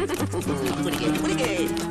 Brigade, brigade.